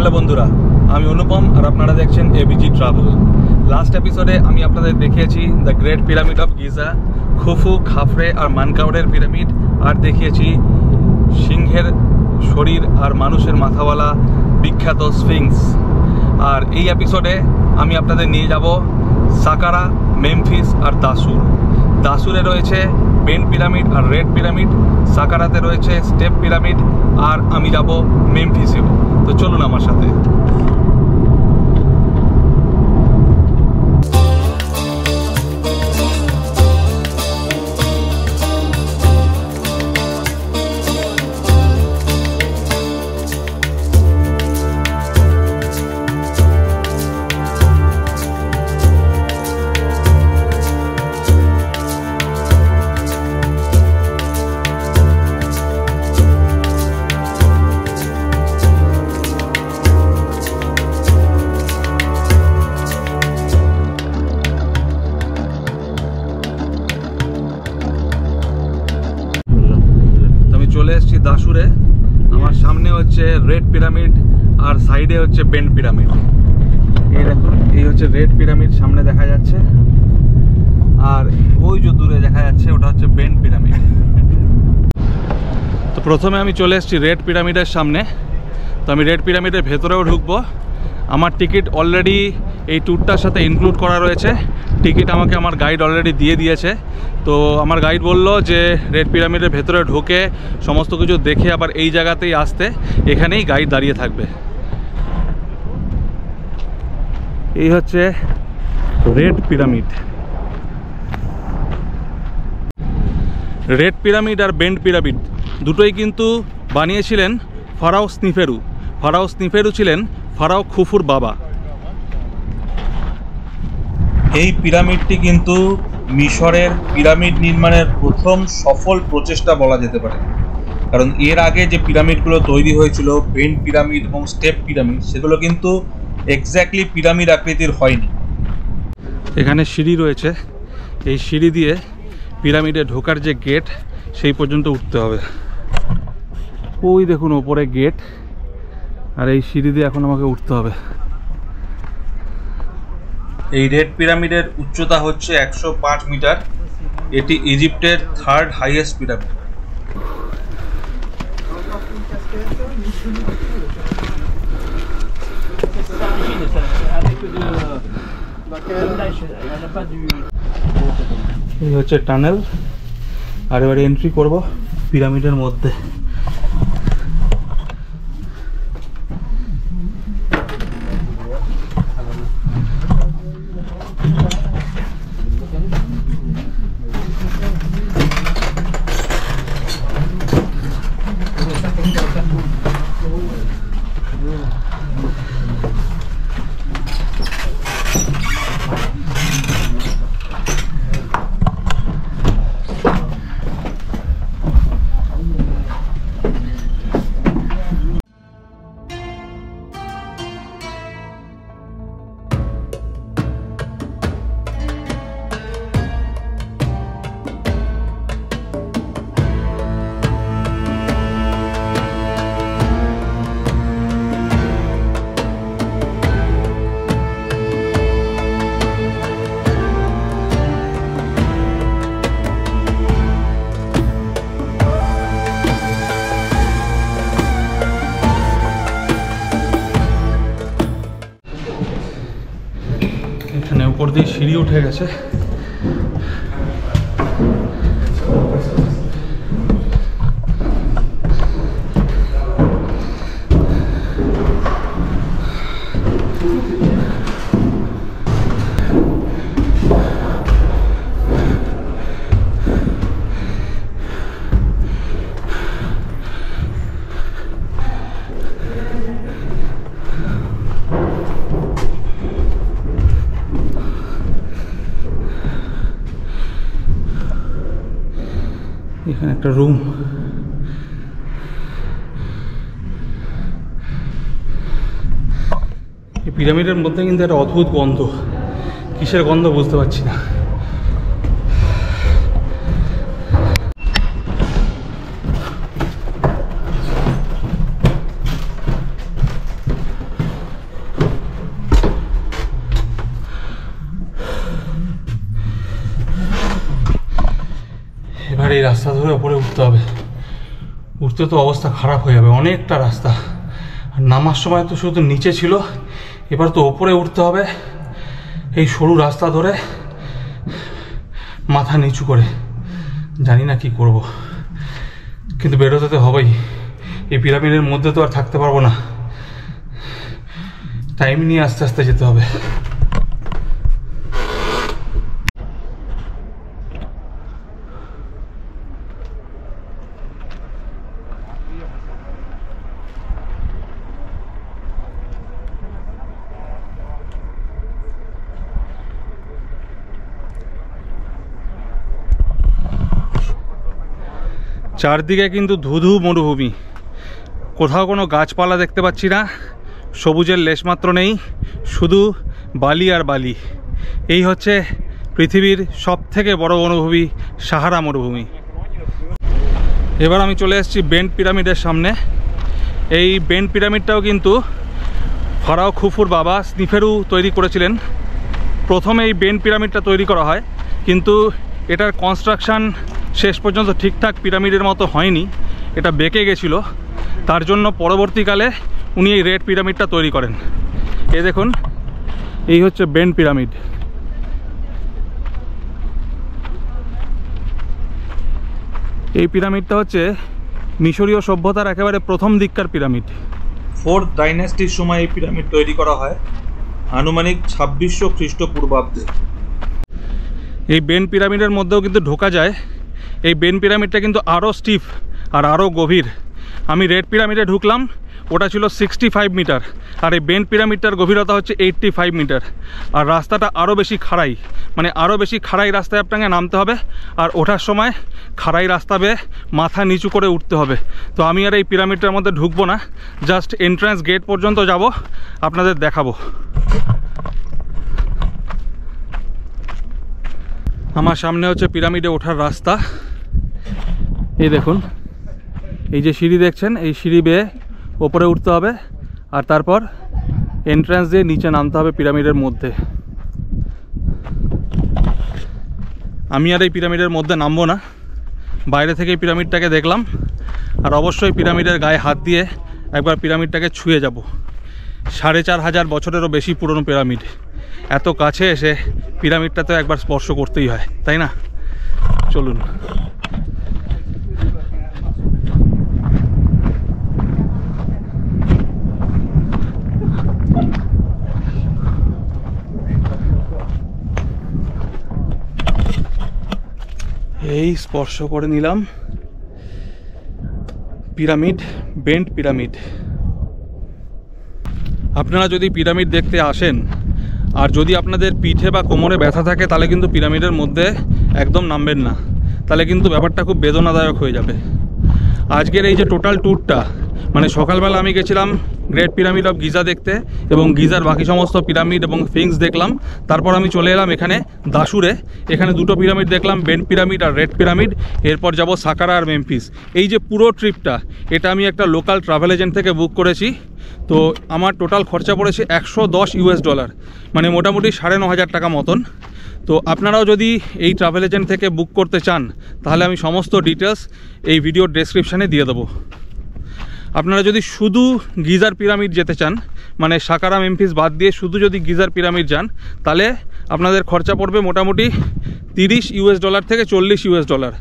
Hello বন্ধুরা, আমি অনুপম আর আপনারা দেখছেন এবিজি ট্রাভেল লাস্ট এপিসোডে আমি আপনাদের দেখিয়েছি the great pyramid of Giza Khufu Khafre আর মানকাউরের পিরামিড আর দেখিয়েছি সিংহের শরীর আর মানুষের মাথাওয়ালা বিখ্যাত স্ফিংস। আর এই এপিসোডে আমি আপনাদের নিয়ে যাব সাকারা, মেমফিস আর দাসুর। দাসুরে রয়েছে বেন পিরামিড আর রেড পিরামিড সাকারাতে রয়েছে স্টেপ পিরামিড আর আমি যাব মেমফিসেও। তো চলুন আমার সাথে সাইডে হচ্ছে বেন্ড পিরামিড। এই দেখুন, এই হচ্ছে রেড পিরামিড, সামনে দেখা যাচ্ছে। আর ওই যে দূরে দেখা যাচ্ছে, ওটা হচ্ছে বেন্ড পিরামিড। তো প্রথমে আমি চলে এসেছি রেড পিরামিডের সামনে। তো আমি রেড পিরামিডের ভেতরেও ঢুকবো। আমার টিকিট অলরেডি এই ট্যুরটার সাথে ইনক্লুড করা রয়েছে। টিকিট আমাকে আমার গাইড অলরেডি দিয়ে দিয়েছে। তো আমার গাইড বলল যে, রেড পিরামিডের ভেতরে ঢুকে সমস্ত কিছু দেখে আবার এই জায়গাতেই আসতে। এখানেই গাইড দাঁড়িয়ে থাকবে। এই হচ্ছে রেড পিরামিড। রেড পিরামিড আর বেন্ড পিরামিড দুটোই কিন্তু বানিয়েছিলেন ফারাও স্নিফেরু। ফারাও স্নিফেরু ছিলেন ফারাও খুফুর বাবা। এই পিরামিডটি কিন্তু মিশরের পিরামিড নির্মাণের প্রথম সফল প্রচেষ্টা বলা যেতে পারে। কারণ এর আগে যে পিরামিডগুলো তৈরি হয়েছিল, বেন্ড পিরামিড এবং স্টেপ পিরামিড, সেগুলো কিন্তু এক্স্যাক্টলি পিরামিড আকৃতির হয়নি। এখানে সিঁড়ি রয়েছে। এই সিঁড়ি দিয়ে পিরামিডে ঢোকার যে গেট সেই পর্যন্ত উঠতে হবে। ওই দেখুন ওপরে গেট আর এই সিঁড়ি দিয়ে এখন আমাকে উঠতে হবে। এই রেড পিরামিডের উচ্চতা হচ্ছে একশো পাঁচ মিটার। এটি ইজিপ্টের থার্ড হাইয়েস্ট পিরামিড এই হচ্ছে টানেল। আর এবারে এন্ট্রি করব পিরামিডের মধ্যে। সিঁড়ি উঠে গেছে। এখানে একটা রুম। এই পিরামিডের মধ্যে কিন্তু একটা অদ্ভুত গন্ধ। কিসের গন্ধ বুঝতে পারছি না। উঠতে হবে উঠতে তো অবস্থা খারাপ হয়ে যাবে, অনেকটা রাস্তা। আর নামার সময় তো শুধু নিচে ছিল, এবার তো ওপরে উঠতে হবে। এই সরু রাস্তা ধরে মাথা নিচু করে, জানি না কি করব। কিন্তু বেরোতে তো হবেই, এই পিরামিডের মধ্যে তো আর থাকতে পারব না। টাইম নিয়ে আস্তে আস্তে যেতে হবে। চারদিকে কিন্তু ধুধু মরুভূমি। কোথাও কোনো গাছপালা দেখতে পাচ্ছি না। সবুজের লেশমাত্র নেই, শুধু বালি আর বালি। এই হচ্ছে পৃথিবীর সব থেকে বড় মরুভূমি, সাহারা মরুভূমি। এবার আমি চলে এসেছি বেন্ড পিরামিডের সামনে। এই বেন্ড পিরামিডটাও কিন্তু ফারাও খুফুর বাবা স্নিফেরু তৈরি করেছিলেন। প্রথমে এই বেন্ড পিরামিডটা তৈরি করা হয়, কিন্তু এটার কনস্ট্রাকশান শেষ পর্যন্ত ঠিকঠাক পিরামিডের মতো হয়নি এটা বেঁকে গেছিল। তার জন্য পরবর্তীকালে উনি এই রেড পিরামিডটা তৈরি করেন। এ দেখুন এই হচ্ছে বেন্ড পিরামিড। এই পিরামিডটা হচ্ছে মিশরীয় সভ্যতার একেবারে প্রথম দিককার পিরামিড। ফোর্থ ডাইনেস্টির সময় এই পিরামিড তৈরি করা হয় আনুমানিক ছাব্বিশশো খ্রিস্টপূর্বাব্দে। এই বেন পিরামিডের মধ্যেও কিন্তু ঢোকা যায় এই বেন পিরামিডটা কিন্তু আরও স্টিফ আর আরও গভীর। আমি রেড পিরামিডে ঢুকলাম, ওটা ছিল সিক্সটি ফাইভ মিটার আর এই বেন পিরামিডটার গভীরতা হচ্ছে এইট্টি ফাইভ মিটার আর রাস্তাটা আরও বেশি খাড়াই মানে আরও বেশি খাড়াই রাস্তায় আপনাকে নামতে হবে আর ওঠার সময় খাড়াই রাস্তা বেয়ে মাথা নিচু করে উঠতে হবে। তো আমি আর এই পিরামিডটার মধ্যে ঢুকবো না জাস্ট এন্ট্রান্স গেট পর্যন্ত যাব, আপনাদের দেখাবো। আমার সামনে হচ্ছে পিরামিডে ওঠার রাস্তা। এই দেখুন, এই যে সিঁড়ি দেখছেন, এই সিঁড়ি বেয়ে ওপরে উঠতে হবে আর তারপর এন্ট্রান্স দিয়ে নিচে নামতে হবে পিরামিডের মধ্যে। আমি আর এই পিরামিডের মধ্যে নামবো না। বাইরে থেকে পিরামিডটাকে দেখলাম আর অবশ্যই পিরামিডের গায়ে হাত দিয়ে একবার পিরামিডটাকে ছুঁয়ে যাব। সাড়ে চার হাজার বছরেরও বেশি পুরনো পিরামিড। এত কাছে এসে পিরামিডটা তো একবার স্পর্শ করতেই হয়, তাই না? চলুন। এই স্পর্শ করে নিলাম। Pyramid, bent pyramid. আপনারা যদি পিরামিড দেখতে আসেন, আর যদি আপনাদের পিঠে বা কোমরে ব্যথা থাকে, তাহলে কিন্তু পিরামিডের মধ্যে একদম নামবেন না। তাহলে কিন্তু ব্যাপারটা খুব বেদনাদায়ক হয়ে যাবে। আজকের এই যে টোটাল ট্যুরটা মানে সকালবেলা আমি গেছিলাম গ্রেট পিরামিড অফ গিজা দেখতে এবং গিজার বাকি সমস্ত পিরামিড এবং ফিংস দেখলাম। তারপর আমি চলে এলাম এখানে দাসুরে এখানে দুটো পিরামিড দেখলাম বেন পিরামিড আর রেড পিরামিড এরপর যাব সাকারা আর মেমফিস এই যে পুরো ট্রিপটা এটা আমি একটা লোকাল ট্রাভেল এজেন্ট থেকে বুক করেছি। তো আমার টোটাল খরচা পড়েছে একশো দশ ইউএস ডলার মানে মোটামুটি সাড়ে ন হাজার টাকা মতন। তো আপনারাও যদি এই ট্রাভেল এজেন্ট থেকে বুক করতে চান, তাহলে আমি সমস্ত ডিটেলস এই ভিডিওর ডেসক্রিপশানে দিয়ে দেবো। আপনারা যদি শুধু গিজার পিরামিড যেতে চান মানে সাকারাম মেমফিস বাদ দিয়ে শুধু যদি গিজার পিরামিড যান, তাহলে আপনাদের খরচা পড়বে মোটামুটি তিরিশ ইউএস ডলার থেকে চল্লিশ ইউএস ডলার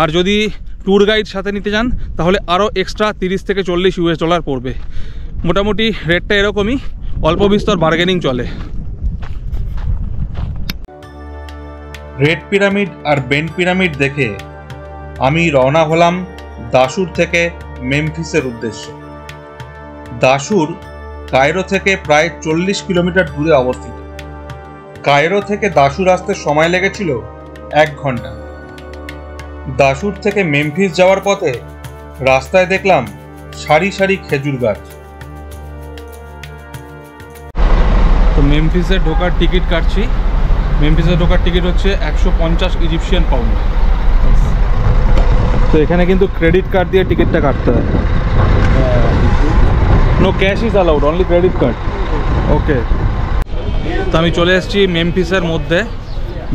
আর যদি ট্যুর গাইড সাথে নিতে চান, তাহলে আরও এক্সট্রা তিরিশ থেকে চল্লিশ ইউএস ডলার পড়বে। মোটামুটি রেটটা এরকমই, অল্প বিস্তর বার্গেনিং চলে। রেড পিরামিড আর বেন পিরামিড দেখে আমি রওনা হলাম দাসুর থেকে মেমফিসের উদ্দেশ্যে। দাসুর কায়রো থেকে প্রায় চল্লিশ কিলোমিটার দূরে অবস্থিত। কায়রো থেকে দাসুর আসতে সময় লেগেছিল এক ঘণ্টা। দাসুর থেকে মেমফিস যাওয়ার পথে রাস্তায় দেখলাম সারি সারি খেজুর গাছ। তো মেমফিসে ঢোকার টিকিট কাটছি। মেমফিসে ঢোকার টিকিট হচ্ছে একশো পঞ্চাশ ইজিপশিয়ান পাউন্ড তো এখানে কিন্তু ক্রেডিট কার্ড দিয়ে টিকিটটা কাটতে হয়। No cash is allowed only credit card okay তো আমি চলে এসেছি মেমফিসের মধ্যে।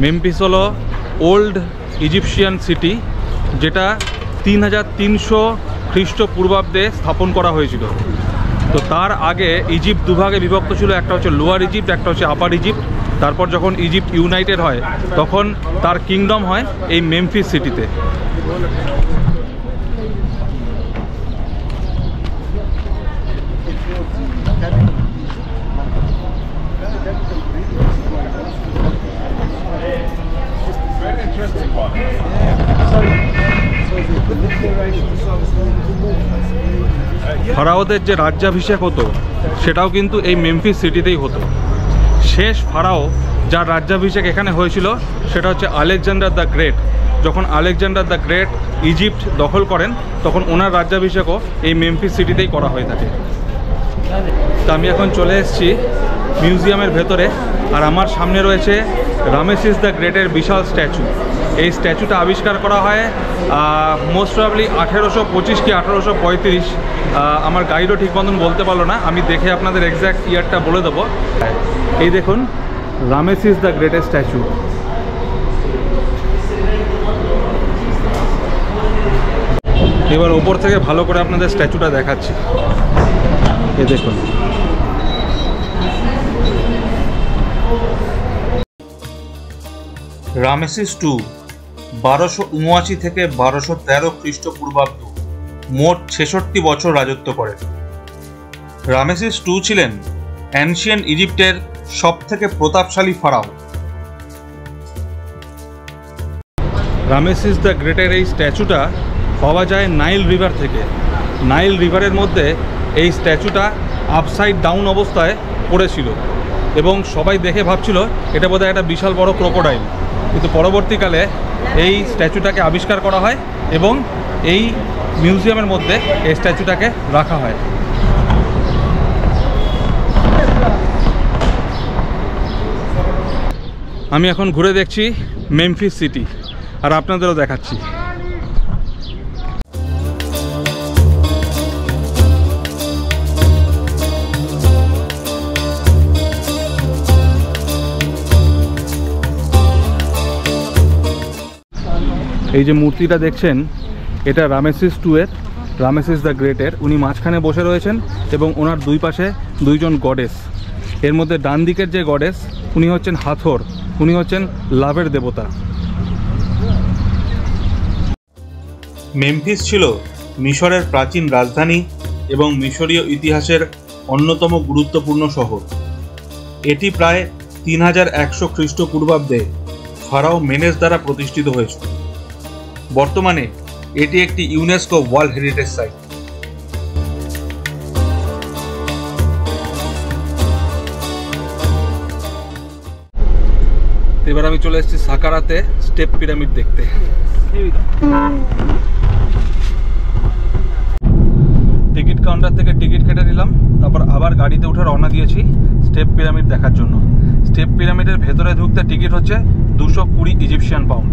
মেমফিস হলো ওল্ড ইজিপশিয়ান সিটি যেটা তিন হাজার তিনশো খ্রিস্টপূর্বাব্দে স্থাপন করা হয়েছিল। তো তার আগে ইজিপ্ট দুভাগে বিভক্ত ছিল একটা হচ্ছে লোয়ার ইজিপ্ট একটা হচ্ছে আপার ইজিপ্ট তারপর যখন ইজিপ্ট ইউনাইটেড হয়, তখন তার কিংডম হয় এই মেমফিস সিটিতে। ফারাওদের যে রাজ্যাভিষেক হতো, সেটাও কিন্তু এই মেমফিস সিটিতেই হতো। শেষ ফারাও যার রাজ্যাভিষেক এখানে হয়েছিল, সেটা হচ্ছে আলেকজান্ডার দ্য গ্রেট। যখন আলেকজান্ডার দ্য গ্রেট ইজিপ্ট দখল করেন, তখন ওনার রাজ্যাভিষেকও এই মেমফিস সিটিতেই করা হয়ে থাকে। তা আমি এখন চলে এসেছি মিউজিয়ামের ভেতরে, আর আমার সামনে রয়েছে রামেসিস দ্য গ্রেটের বিশাল স্ট্যাচু। এই স্ট্যাচুটা আবিষ্কার করা হয় মোস্ট প্রবলি আঠেরোশো পঁচিশ কি আঠেরোশো পঁয়ত্রিশ। আমার গাইডও ঠিক মতন বলতে পারল না, আমি দেখে আপনাদের এক্স্যাক্ট ইয়ারটা বলে দেবো। এই দেখুন রামেসিস দ্য গ্রেটের স্ট্যাচু এবার ওপর থেকে ভালো করে আপনাদের স্ট্যাচুটা দেখাচ্ছি। এ দেখুন। রামেসিস টু বারোশো উনআশি থেকে বারোশো তেরো খ্রিস্টপূর্বাব্দ, মোট ছেষট্টি বছর রাজত্ব করেন রামেসিস টু ছিলেন অ্যানশিয়ান ইজিপ্টের সবথেকে প্রতাপশালী ফারাও। রামেসিস দ্য গ্রেটের এই স্ট্যাচুটা পাওয়া যায় নাইল রিভার থেকে। নাইল রিভারের মধ্যে এই স্ট্যাচুটা আপসাইড ডাউন অবস্থায় পড়েছিল এবং সবাই দেখে ভাবছিল এটা বোধহয় একটা বিশাল বড় ক্রোকোডাইল। কিন্তু পরবর্তীকালে এই স্ট্যাচুটাকে আবিষ্কার করা হয় এবং এই মিউজিয়ামের মধ্যে এই স্ট্যাচুটাকে রাখা হয়। আমি এখন ঘুরে দেখছি মেমফিস সিটি, আর আপনাদেরও দেখাচ্ছি। এই যে মূর্তিটা দেখছেন, এটা রামেসিস টু এর, রামেসিস দ্য গ্রেটের উনি মাঝখানে বসে রয়েছেন এবং ওনার দুই পাশে দুইজন গডেস এর মধ্যে ডান দিকের যে গডেস উনি হচ্ছেন হাথর, উনি হচ্ছেন লাভের দেবতা। মেমফিস ছিল মিশরের প্রাচীন রাজধানী এবং মিশরীয় ইতিহাসের অন্যতম গুরুত্বপূর্ণ শহর। এটি প্রায় তিন হাজার একশো খ্রিস্টপূর্বাব্দে ফারাও মেনেস দ্বারা প্রতিষ্ঠিত হয়েছিল। বর্তমানে এটি একটি ইউনেস্কো ওয়ার্ল্ড হেরিটেজ সাইট এবার আমি চলে এসেছি সাকারাতে স্টেপ পিরামিড দেখতে। টিকিট কাউন্টার থেকে টিকিট কেটে নিলাম, তারপর আবার গাড়িতে উঠে রওনা দিয়েছি স্টেপ পিরামিড দেখার জন্য। স্টেপ পিরামিডের ভেতরে ঢুকতে টিকিট হচ্ছে দুশো কুড়ি ইজিপশিয়ান পাউন্ড।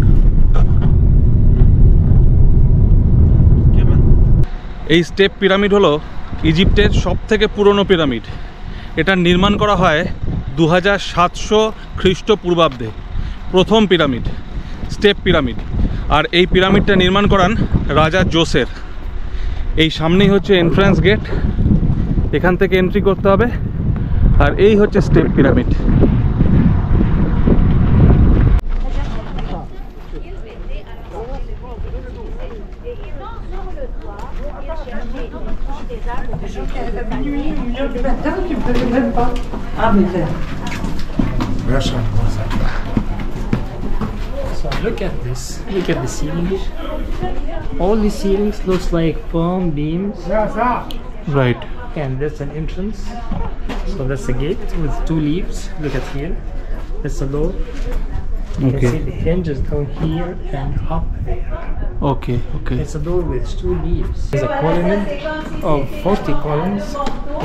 এই স্টেপ পিরামিড হলো ইজিপ্টের সব থেকে পুরনো পিরামিড। এটা নির্মাণ করা হয় দু হাজার সাতশো খ্রিস্টপূর্বাব্দে, প্রথম পিরামিড, স্টেপ পিরামিড। আর এই পিরামিডটা নির্মাণ করান রাজা জোসের এই সামনেই হচ্ছে এন্ট্রান্স গেট, এখান থেকে এন্ট্রি করতে হবে। আর এই হচ্ছে step pyramid. So look at this. Look at the ceilings. All the ceilings looks like palm beams. Right. And that's an entrance. So that's a gate with two leaves. Look at here. That's a door. You okay. can see the hinges down here and up there. Okay okay It's a door with two leaves. There's a column of 40 columns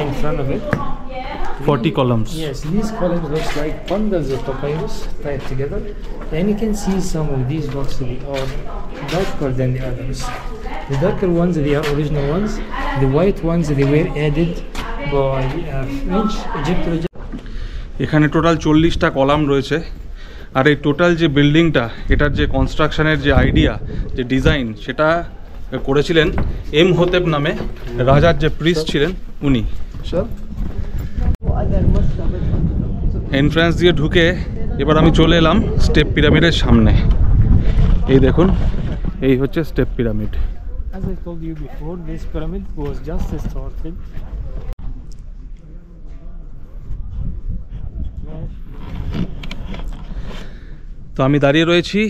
in front of it. Forty columns Yes, these columns looks like bundles of papyrus tied together, and you can see some of these blocks they are darker than the others. The darker ones they are original ones. The white ones they were added by uh, French Egyptologists. এখানে total চল্লিশটা column রয়েছে আর এই total যে বিল্ডিংটা এটার যে কনস্ট্রাকশনের যে আইডিয়া যে ডিজাইন সেটা করেছিলেন এম হোতেব নামে রাজার যে প্রিস ছিলেন উনি। এন্ট্রান্স দিয়ে ঢুকে এবার আমি চলে এলাম স্টেপ পিরামিডের সামনে। এই দেখুন এই হচ্ছে step pyramid As I told you before, this pyramid was just started. তো আমি দাঁড়িয়ে রয়েছি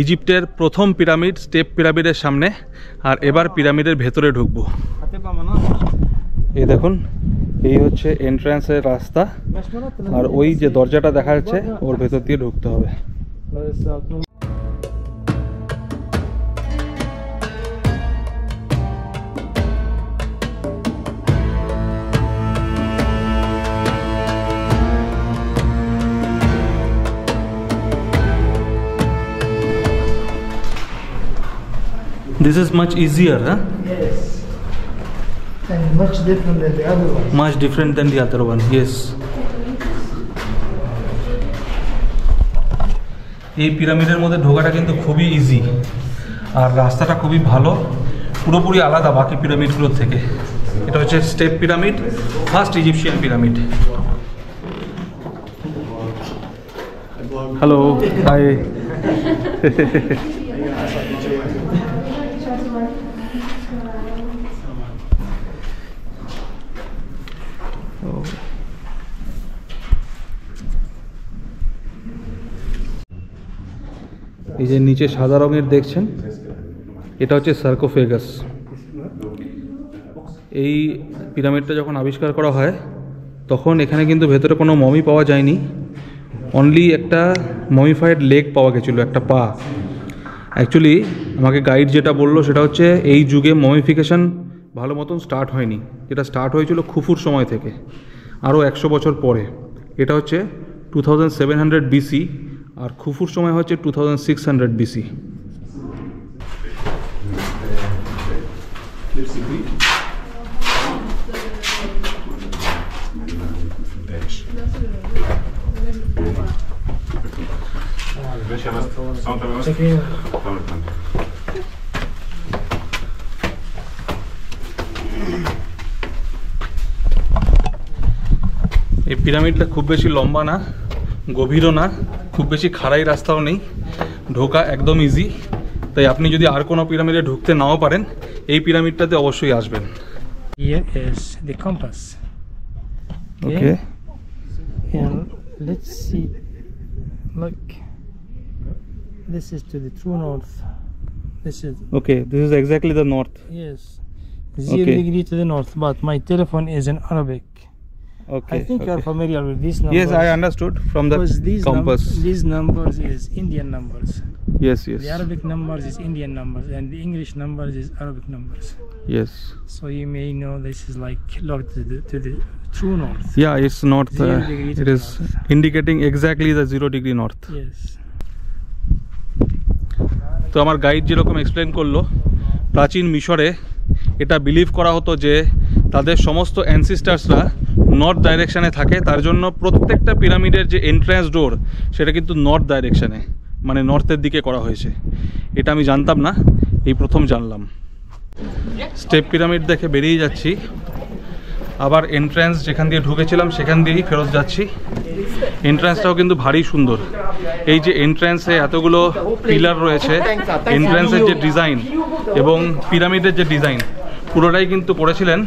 ইজিপ্টের প্রথম পিরামিড স্টেপ পিরামিডের সামনে আর এবার পিরামিডের ভেতরে ঢুকবো। এই দেখুন এই হচ্ছে এন্ট্রান্সের রাস্তা আর ওই যে দরজাটা দেখা যাচ্ছে ওর ভেতর দিয়ে ঢুকতে হবে। This is much easier, huh? Yes. And much different than the other one. Much different than the other one. Yes. এই পিরামিডের মধ্যে ঢোকাটা কিন্তু খুবই ইজি আর রাস্তাটা খুবই ভালো পুরোপুরি আলাদা বাকি পিরামিডগুলোর থেকে এটা হচ্ছে step pyramid first Egyptian pyramid hello hi এই যে নিচে সাদা রঙের দেখছেন, এটা হচ্ছে সার্কোফেগাস এই পিরামিডটা যখন আবিষ্কার করা হয়, তখন এখানে কিন্তু ভেতরে কোনো মমি পাওয়া যায়নি। অনলি একটা মমিফাইড লেগ পাওয়া গেছিল, একটা পা। অ্যাকচুয়ালি আমাকে গাইড যেটা বলল, সেটা হচ্ছে এই যুগে মমিফিকেশন ভালো মতন স্টার্ট হয়নি। যেটা স্টার্ট হয়েছিল খুফুর সময় থেকে, আরও একশো বছর পরে। এটা হচ্ছে two thousand seven hundred BC আর খুফুর সময় হচ্ছে two thousand six hundred BC. এই পিরামিডটা খুব বেশি লম্বা না গভীরও না খুব বেশি খাড়াই রাস্তাও নেই ঢোকা একদম ইজি তাই আপনি যদি আর কোনো পিরামিডে ঢুকতে নাও পারেন এই পিরামিডটাতে অবশ্যই আসবেন Here is the compass. Okay And let's see. Look. This is to the true north. This is okay this is exactly the north yes. Zero Okay. degree to the north, but my telephone is in Arabic. Okay I think you're familiar with these numbers. Yes, I understood from the Because these, num- these numbers is Indian numbers. Yes, yes, The Arabic numbers is Indian numbers, and the English numbers is Arabic numbers. yes. So you may know this is like look to the to the true north. Yeah, it's north. Zero Uh, degree it is north. indicating exactly the zero degree north. Yes. তো আমার guide যেরকম explain করল প্রাচীন মিশরে এটা believe করা হতো যে তাদের সমস্ত অ্যানসিস্টার্সরা নর্থ ডাইরেকশানে থাকে। তার জন্য প্রত্যেকটা পিরামিডের যে এন্ট্রান্স ডোর সেটা কিন্তু নর্থ ডাইরেকশানে মানে নর্থের দিকে করা হয়েছে। এটা আমি জানতাম না, এই প্রথম জানলাম। স্টেপ পিরামিড দেখে বেরিয়ে যাচ্ছি। আবার এন্ট্রান্স যেখান দিয়ে ঢুকেছিলাম, সেখান দিয়েই ফেরত যাচ্ছি। এন্ট্রান্সটাও কিন্তু ভারী সুন্দর। এই যে এন্ট্রান্সে এতগুলো পিলার রয়েছে এন্ট্রান্সের যে ডিজাইন এবং পিরামিডের যে ডিজাইন পুরোটাই কিন্তু করেছিলেন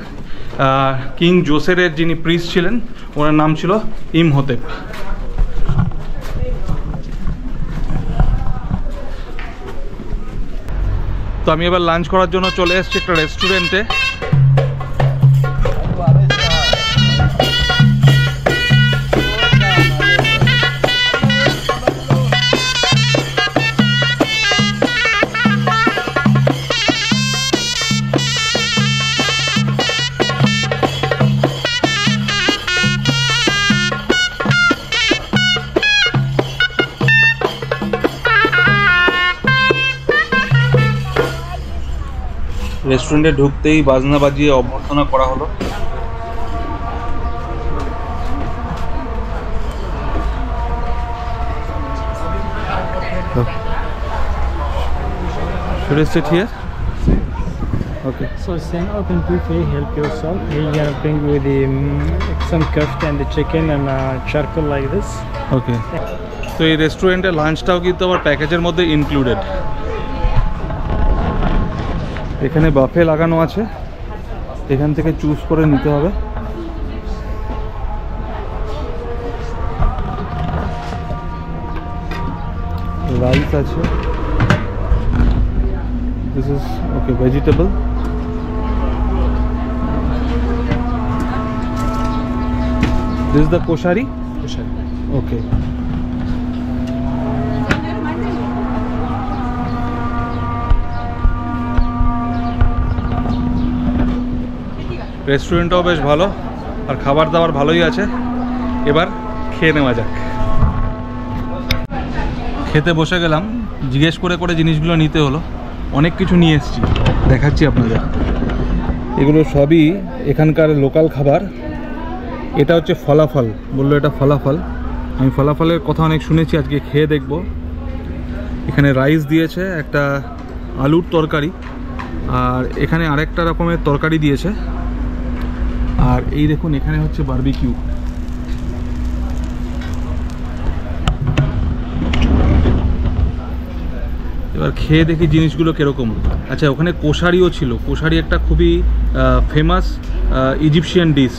কিং জোসেরের যিনি প্রিস ছিলেন, ওনার নাম ছিল ইমহোতেপ। তো আমি এবার লাঞ্চ করার জন্য চলে এসেছি একটা রেস্টুরেন্টে রেস্টুরেন্টে ঢুকতেই বাজনা বাজিয়ে অভ্যর্থনা করা হলো Should I sit here? Okay. So saying open buffet, help yourself. Here you're gonna bring with the um, some kofta and the chicken and uh, charcoal like this. Okay. তো এই রেস্টুরেন্টে লাঞ্চটাও কিন্তু আমার প্যাকেজের মধ্যে ইনক্লুডেড এখানে বাফে লাগানো আছে। এখান থেকে চুজ করে নিতে হবে। রাইস আছে। This is okay vegetable this the koshari okay রেস্টুরেন্টটাও বেশ ভালো, আর খাবার দাবার ভালোই আছে। এবার খেয়ে নেওয়া যাক। খেতে বসে গেলাম, জিজ্ঞেস করে করে জিনিসগুলো নিতে হলো। অনেক কিছু নিয়ে এসেছি, দেখাচ্ছি আপনাদের। এগুলো সবই এখানকার লোকাল খাবার। এটা হচ্ছে ফলাফল, বলল এটা ফলাফল। আমি ফলাফলের কথা অনেক শুনেছি, আজকে খেয়ে দেখব। এখানে রাইস দিয়েছে, একটা আলুর তরকারি, আর এখানে আরেকটা রকমের তরকারি দিয়েছে। আর এই দেখুন, এখানে হচ্ছে বারবিকিউ এবার খেয়ে দেখি জিনিসগুলো কীরকম। আচ্ছা ওখানে কোশারিও ছিল। কোশারি একটা খুবই ফেমাস ইজিপশিয়ান ডিশ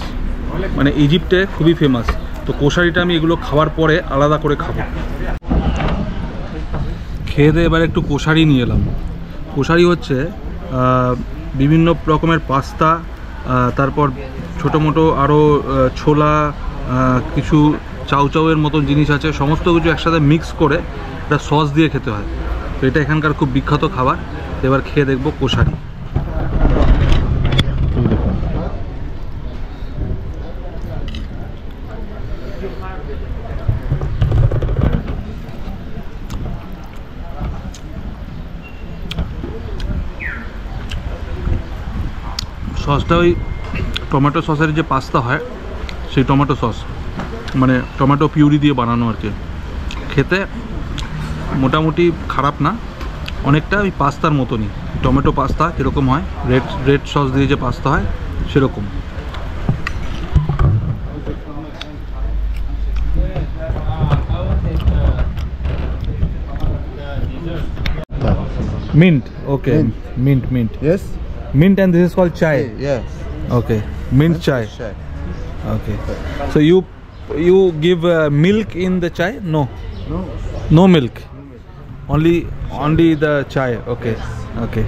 মানে ইজিপ্টে খুবই ফেমাস তো কোশারিটা আমি এগুলো খাওয়ার পরে আলাদা করে খাব। খেয়ে দিয়ে এবার একটু কোশারি নিয়ে এলাম। কোশারি হচ্ছে বিভিন্ন রকমের পাস্তা তারপর ছোটো মোটো আরও ছোলা কিছু চাউচাউয়ের মতন জিনিস আছে, সমস্ত কিছু একসাথে মিক্স করে এটা সস দিয়ে খেতে হয়। তো এটা এখানকার খুব বিখ্যাত খাবার। এবার খেয়ে দেখব এই সসটা ওই টমেটো সসের যে পাস্তা হয় সেই টমেটো সস মানে টমেটো পিউরি দিয়ে বানানো আর কি। খেতে মোটামুটি খারাপ না অনেকটা ওই পাস্তার মতনই। টমেটো পাস্তা কীরকম হয় রেড রেড সস দিয়ে যে পাস্তা হয় সেরকম। Mint okay mint mint Yes? mint and this is called chai. Yes. okay. Mint chai. Chai. okay. So you you give uh, milk in the chai? No. No. no milk. Only only the chai. Okay. Yes. okay.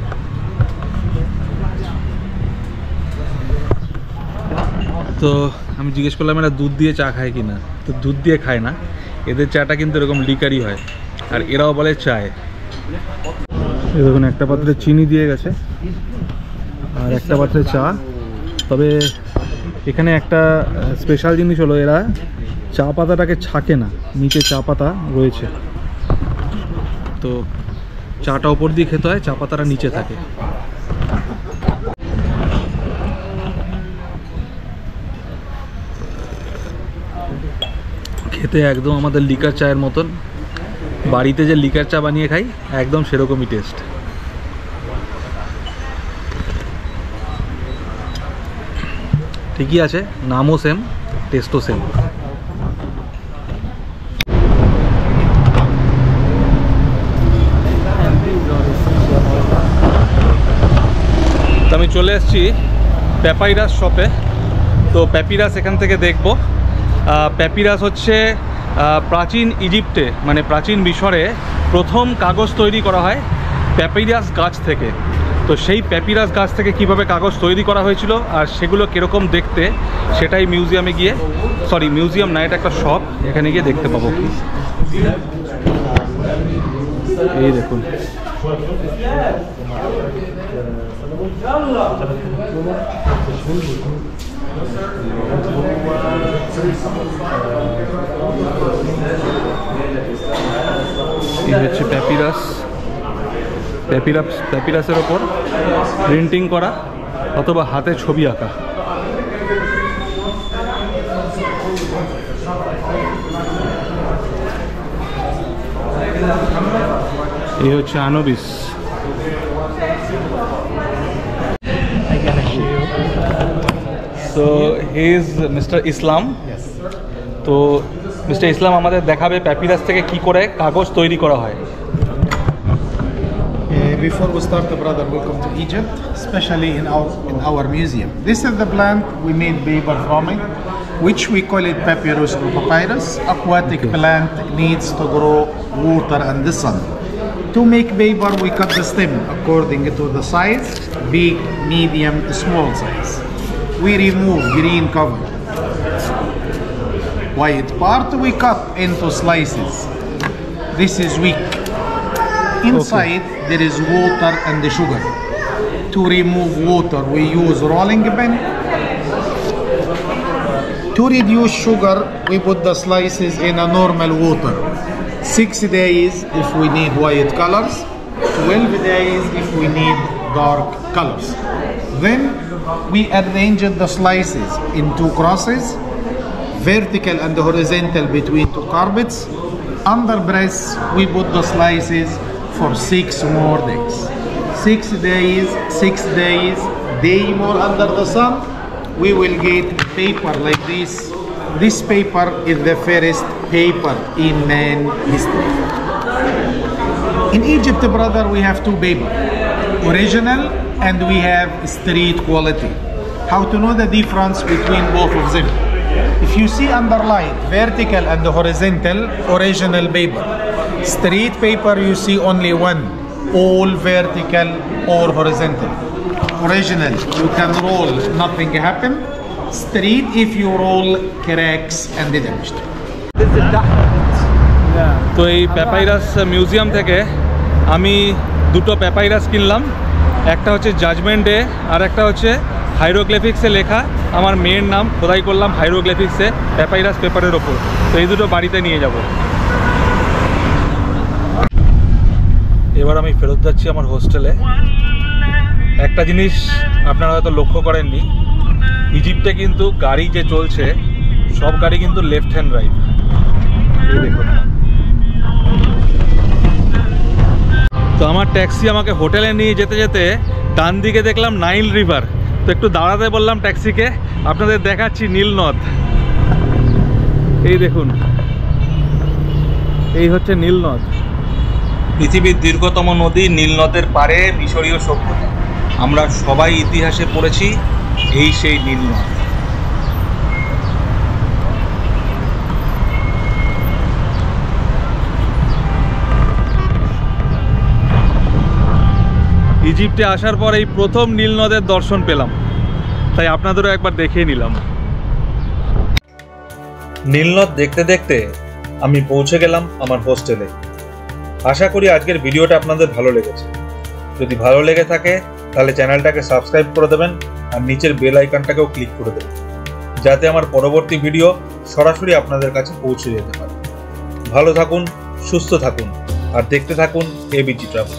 তো আমি জিজ্ঞেস করলাম এরা দুধ দিয়ে চা খায় কি না তো দুধ দিয়ে খায় না। এদের চাটা কিন্তু এরকম লিকারি হয়। আর এরাও বলে চায় দেখুন একটা পাত্রে চিনি দিয়ে গেছে। আর একটা পাত্রে চা। তবে এখানে একটা স্পেশাল জিনিস হলো এরা চা পাতাটাকে ছাকে না, নিচে চা পাতা রয়েছে। তো চাটা ওপর দিয়ে খেতে হয়, চা পাতাটা নিচে থাকে। খেতে একদম আমাদের লিকার চায়ের মতন। বাড়িতে যে লিকার চা বানিয়ে খাই, একদম সেরকমই টেস্ট ঠিকই আছে, নামও সেম টেস্টও সেম আমি চলে এসেছি প্যাপাইরাস শপে তো প্যাপিরাস এখান থেকে দেখব। প্যাপিরাস হচ্ছে প্রাচীন ইজিপ্টে মানে প্রাচীন মিশরে প্রথম কাগজ তৈরি করা হয় প্যাপিরাস গাছ থেকে। তো সেই প্যাপিরাস গাছ থেকে কীভাবে কাগজ তৈরি করা হয়েছিল আর সেগুলো কীরকম দেখতে, সেটাই মিউজিয়ামে গিয়ে সরি মিউজিয়াম না, এটা একটা শপ এখানে গিয়ে দেখতে পাবো এই দেখুন। এই হচ্ছে প্যাপিরাস। প্যাপিরাস প্যাপিরাসের ওপর প্রিন্টিং করা অথবা হাতে ছবি আঁকা। এই হচ্ছে Anubis so he is mister Islam তো মিস্টার ইসলাম আমাদের দেখাবে প্যাপিরাস থেকে কি করে কাগজ তৈরি করা হয়। Before we start, brother, welcome to Egypt, especially in our in our museum. This is the plant we made paper from it, which we call it papyrus or papyrus. Aquatic plant needs to grow water and the sun. To make paper, we cut the stem according to the size, big, medium, small size. We remove green cover. White part we cut into slices. This is weak. Inside there is water and the sugar. To remove water, we use rolling pin. To reduce sugar, we put the slices in a normal water. Six days if we need white colors, 12 days if we need dark colors. Then we arrange the slices in two crosses, vertical and horizontal between two carpets. Under press, we put the slices for six more days. Six days, six days, day more under the sun, we will get paper like this. This paper is the first paper in man history. In Egypt, brother, we have two paper, original and we have street quality. How to know the difference between both of them? If you see underlined vertical and horizontal, original paper. Street paper, you see only one, all vertical or horizontal. Original, you can roll, nothing happen. Street, if you roll, cracks and damaged. তো এই papyrus museum থেকে আমি দুটো papyrus কিনলাম একটা হচ্ছে judgement day আর একটা হচ্ছে হাইরোগ্লিফিক্সে লেখা আমার মেয়ের নাম খোদাই করলাম হাইরোগ্লিফিক্সে প্যাপাইরাস পেপারের ওপর তো এই দুটো বাড়িতে নিয়ে যাব এবার আমি ফেরত যাচ্ছি আমার হোস্টেলে। একটা জিনিস আপনারা হয়তো লক্ষ্য করেননি, ইজিপ্টে কিন্তু গাড়ি যে চলছে, সব গাড়ি কিন্তু লেফট হ্যান্ড দেখুন। তো আমার ট্যাক্সি আমাকে হোটেলে নিয়ে যেতে যেতে ডান দিকে দেখলাম নাইল রিভার তো একটু দাঁড়াতে বললাম ট্যাক্সিকে, আপনাদের দেখাচ্ছি নীল নদ এই দেখুন। এই হচ্ছে নীল নদ পৃথিবীর দীর্ঘতম নদী নীল নদের পারে মিশরীয় সভ্যতা। আমরা সবাই ইতিহাসে পড়েছি এই সেই নীল নদ। ইজিপ্টে আসার পর এই প্রথম নীল নদের দর্শন পেলাম। তাই আপনাদেরও একবার দেখিয়ে নিলাম। নীলনদ দেখতে দেখতে আমি পৌঁছে গেলাম আমার হোস্টেলে। আশা করি আজকের ভিডিওটা আপনাদের ভালো লেগেছে। যদি ভালো লেগে থাকে, তাহলে চ্যানেলটাকে সাবস্ক্রাইব করে দেবেন আর নিচের বেল আইকনটাকেও ক্লিক করে দেবেন, যাতে আমার পরবর্তী ভিডিও সরাসরি আপনাদের কাছে পৌঁছে যেতে পারে। ভালো থাকুন, সুস্থ থাকুন, আর দেখতে থাকুন এবিজি ট্রাভেল